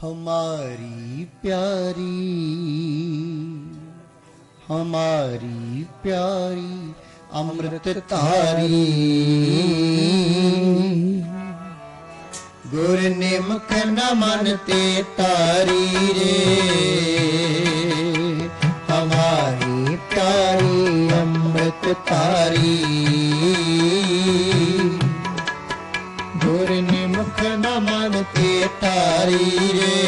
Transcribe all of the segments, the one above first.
हमारी प्यारी हमारी प्यारी अमृत तारी गुर ने मखन मन ते तारी रे हमारी प्यारी अमृत तारी ਤੇ ਤਾਰੀ ਰੇ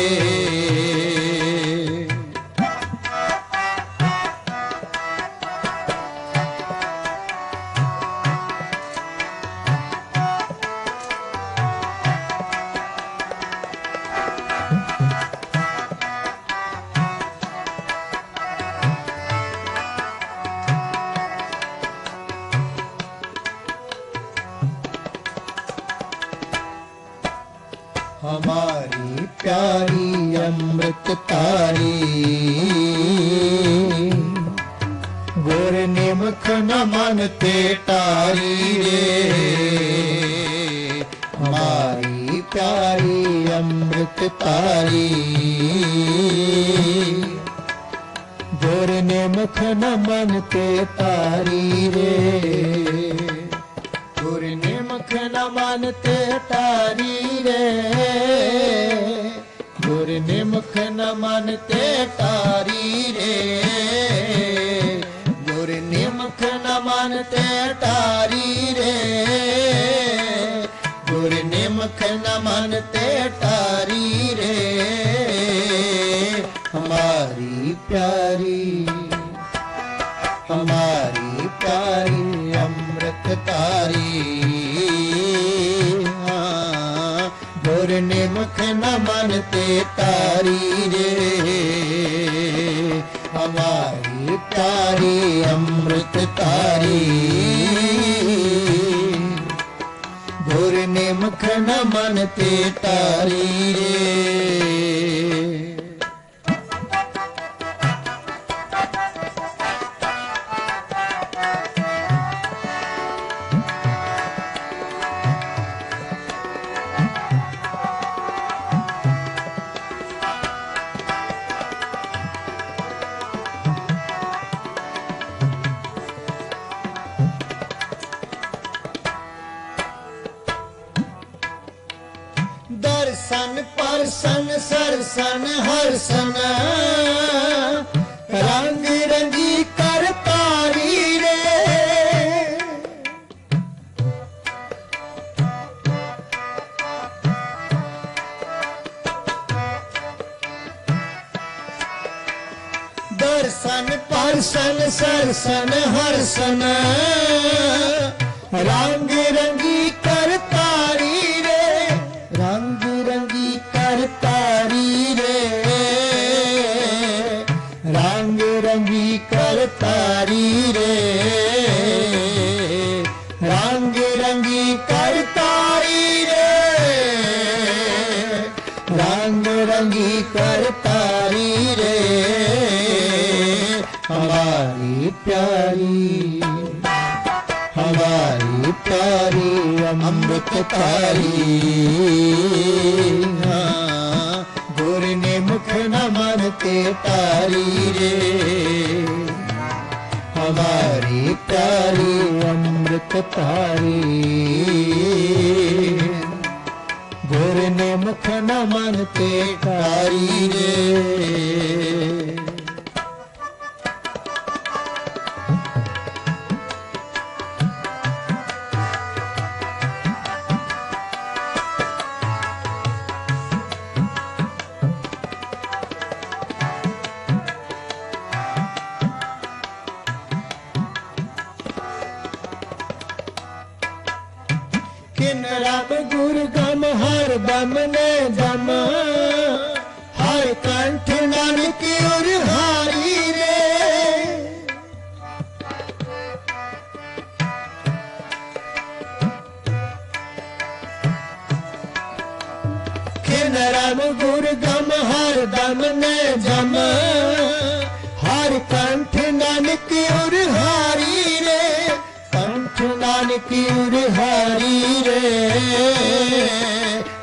हमारी ਪਿਆਰੀ ਅੰਮ੍ਰਿਤ ਤਾਰੀ ਗੁਰ ਨੇ ਮਖਨ ਤੇ ਤਾਰੀ ਰੇ ਮਾਰੀ ਪਿਆਰੀ ਅੰਮ੍ਰਿਤ ਤਾਰੀ ਗੁਰ ਨੇ ਮਖਨ ਮਨ ਤੇ ਤਾਰੀ ਰੇ ਗੁਰ ਨੇ ਮਖਨ ਮਨ ਤੇ ਤਾਰੀ ਰੇ ਦੁਖ ਨ ਮਨ ਤੇ ਤਾਰੀ ਰੇ। ਗੁਰ ਨਿਮਖ ਨ ਮਨ ਤੇ ਤਾਰੀ ਰੇ। ਗੁਰ ਨਿਮਖ ਨ ਮਨ ਤੇ ਤਾਰੀ ਰੇ। ਹਮਾਰੀ ਪਿਆਰੀ ਹਮਾਰੀ ਪਿਆਰੀ ਅੰਮ੍ਰਿਤ ਤਾਰੀ ਗੁਰ ਨੇ ਮੁਖ ਨ ਮਨ ਤੇ ਤਾਰੀ ਰੇ ਹਮਾਰੀ ਤਾਰੀ ਅੰਮ੍ਰਿਤ ਤਾਰੀ ਗੁਰ ਨੇ ਮੁਖ ਨ ਮਨ ਤੇ ਤਾਰੀ ਸਨ ਦਰਸ਼ਨ ਪਰਸਨ, ਸਰਸਨ, ਹਰਸਨ। ਰੰਗ ਰੰਗੀ ਕਰ ਤਾਰੀ ਰੇ। ਦਰਸ਼ਨ, ਪਰਸਨ, ਸਰਸਨ, ਹਰਸਨ। ਰੰਗ ਰੰਗੀ संगी करतारी रे हमारी प्यारी हमारी प्यारी अमृत तारी गुर ने मुख न मानते तारी रे हमारी प्यारी अमृत तारी ਮੁਖ ਨ ਮਨ ਤੇ ਕਾਰੀ ਰੇ ਬਿਨ ਰੱਬ ਗੁਰ ਗਮ, ਹਰ ਦਮ ਨੇ ਜਮ ਹਰ ਕੰਠ ਨਾਲ ਉਰ ਹਾਰੀ ਰੇ। ਕਿਨ ਰੱਬ ਗੁਰ ਗਮ, ਹਰ ਦਮ ਨੇ ਜਮ ਨਾਨਕ ਉਰ ਹਾਰੀ ਰੇ।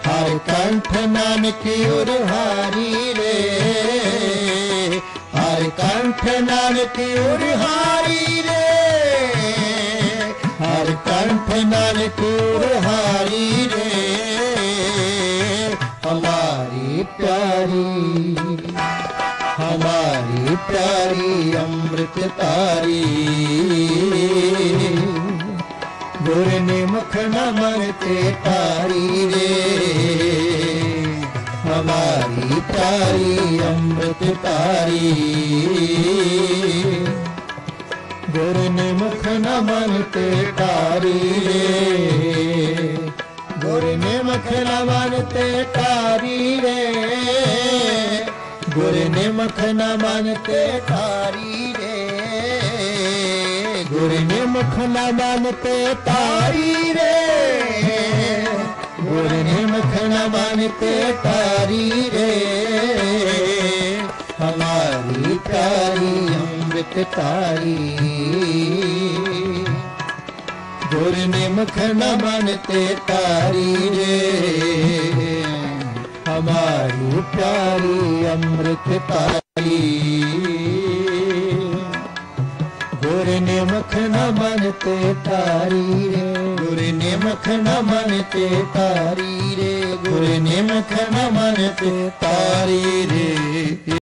ਹਰ ਕੰਠ ਨਾਨਕ ਉਰ ਹਾਰੀ ਰੇ। ਹਰ ਕੰਠ ਨਾਨਕ ਉਰ ਹਾਰੀ ਰੇ। ਹਰ ਕੰਠ ਨਾਨਕ ਉਰ ਹਾਰੀ ਰੇ। ਹਮਾਰੀ ਪਿਆਰੀ ਹਮਾਰੀ ਪਿਆਰੀ ਅੰਮ੍ਰਿਤ ਤਾਰੀ ਗੁਰ ਨੇ ਮੁਖ ਨਮਨ ਤੇ ਤਾਰੀ ਰੇ ਹਮਾਰੀ ਪਿਆਰੀ ਅੰਮ੍ਰਿਤ ਤਾਰੀ ਗੁਰ ਨੇ ਮੁਖ ਨਮਨ ਤੇ ਤਾਰੀ ਰੇ ਗੁਰ ਮੁਖ ਨਮਨ ਤੇ ਤਾਰੀ ਰੇ ਗੁਰ ਨੇ ਮੁਖ ਨਮਨ ਤੇ ਤਾਰੀ ਗੁਰ ਨੇ ਨਮਨ ਤੇ ਤਾਰੀ ਰੇ। ਗੁਰ ਨੇ ਨਮਨ ਤੇ ਤਾਰੀ ਰੇ। ਹਮਾਰੀ ਪਿਆਰੀ ਅੰਮ੍ਰਿਤ ਤਾਰੀ। ਗੁਰ ਨੇ ਨਮਨ ਤੇ ਤਾਰੀ ਰੇ। ਹਮਾਰੀ ਪਿਆਰੀ ਅੰਮ੍ਰਿਤ ਤਾਰੀ। ਗੁਰ ਨੇ ਮੁਖ ਤੇ ਤਾਰੀ ਰੇ। ਗੁਰ ਨੇ ਮੁਖ ਨਮਨ ਤੇ ਤਾਰੀ ਰੇ। ਗੁਰ ਨੇ ਮੁਖ ਨਮਨ ਤੇ ਤਾਰੀ ਰੇ।